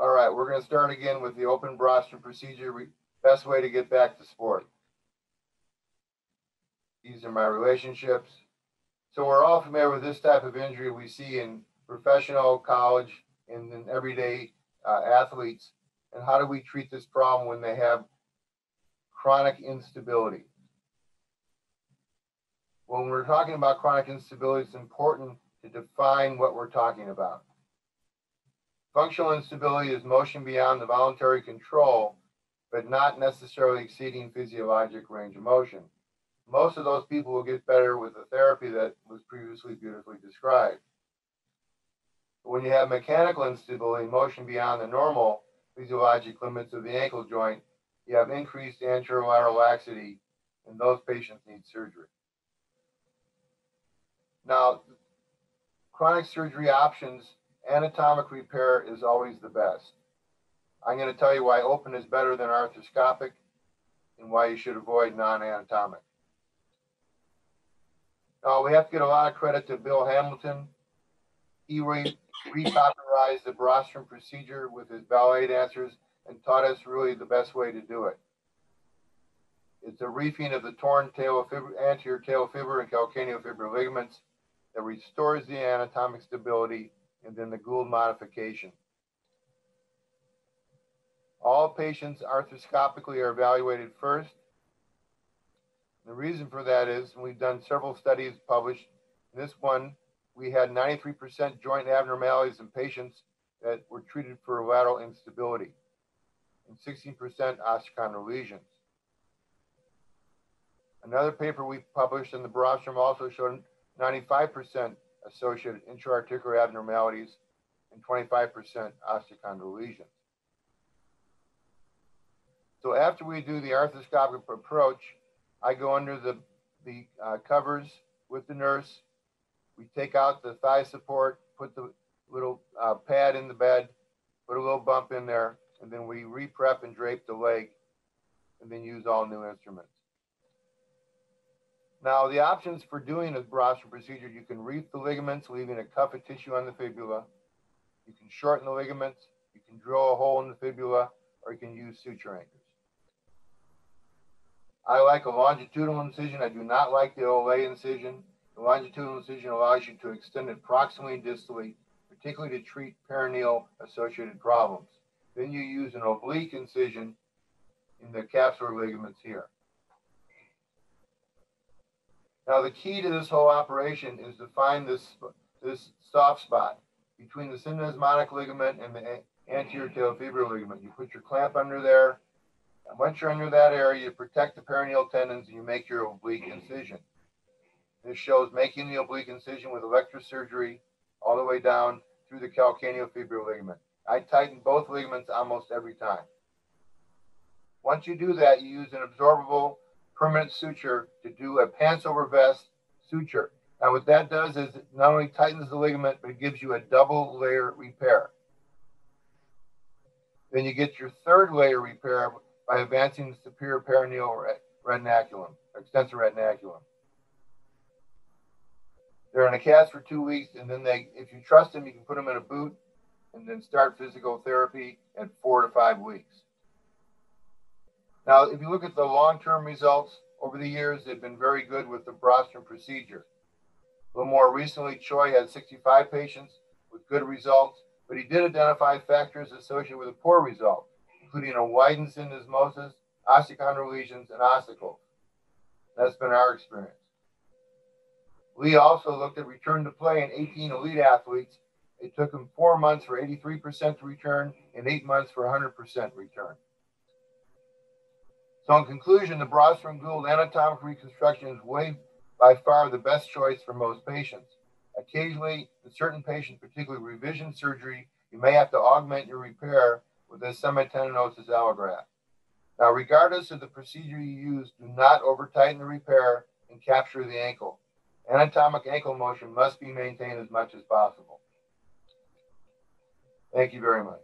All right, we're going to start again with the open Brostrom procedure. Best way to get back to sport. These are my relationships. So we're all familiar with this type of injury we see in professional, college, and in everyday uh, athletes. And how do we treat this problem when they have chronic instability? When we're talking about chronic instability, it's important to define what we're talking about. Functional instability is motion beyond the voluntary control, but not necessarily exceeding physiologic range of motion. Most of those people will get better with the therapy that was previously beautifully described. When you have mechanical instability, motion beyond the normal physiologic limits of the ankle joint, you have increased anterolateral laxity, and those patients need surgery. Now, chronic surgery options anatomic repair is always the best. I'm going to tell you why open is better than arthroscopic and why you should avoid non-anatomic. Now, we have to get a lot of credit to Bill Hamilton. He re- repopularized the Brostrom procedure with his ballet dancers and taught us really the best way to do it. It's a reefing of the torn anterior talofibular and calcaneofibular ligaments that restores the anatomic stability and then the Gould modification. All patients arthroscopically are evaluated first. The reason for that is we've done several studies published. In this one, we had 93% joint abnormalities in patients that were treated for lateral instability and 16% osteochondral lesions. Another paper we published in the Brostrom also showed 95% associated intra-articular abnormalities, and 25% osteochondral lesions. So after we do the arthroscopic approach, I go under the, the uh, covers with the nurse. We take out the thigh support, put the little uh, pad in the bed, put a little bump in there, and then we re-prep and drape the leg, and then use all new instruments. Now, the options for doing a Brostrom procedure, you can reef the ligaments, leaving a cuff of tissue on the fibula. You can shorten the ligaments. You can drill a hole in the fibula, or you can use suture anchors. I like a longitudinal incision. I do not like the Ollier incision. The longitudinal incision allows you to extend it proximally and distally, particularly to treat peroneal associated problems. Then you use an oblique incision in the capsular ligaments here. Now, the key to this whole operation is to find this, this soft spot between the syndesmotic ligament and the anterior talofibular ligament. You put your clamp under there. And once you're under that area, you protect the peroneal tendons and you make your oblique incision. This shows making the oblique incision with electrosurgery all the way down through the calcaneofibular ligament. I tighten both ligaments almost every time. Once you do that, you use an absorbable permanent suture to do a pants over vest suture. And what that does is it not only tightens the ligament, but it gives you a double layer repair. Then you get your third layer repair by advancing the superior peroneal retinaculum, extensor retinaculum. They're in a cast for two weeks, and then they, if you trust them, you can put them in a boot and then start physical therapy at four to five weeks. Now, if you look at the long-term results over the years, they've been very good with the Brostrom procedure. A little more recently, Choi had 65 patients with good results, but he did identify factors associated with a poor result, including a widened syndesmosis, osteochondral lesions, and ossicles. That's been our experience. Lee also looked at return to play in 18 elite athletes. It took him four months for 83% to return and eight months for 100% return. So, in conclusion, the Brostrom Gould anatomic reconstruction is way by far the best choice for most patients. Occasionally, in certain patients, particularly revision surgery, you may have to augment your repair with a semitendinosus allograft. Now, regardless of the procedure you use, do not over tighten the repair and capture the ankle. Anatomic ankle motion must be maintained as much as possible. Thank you very much.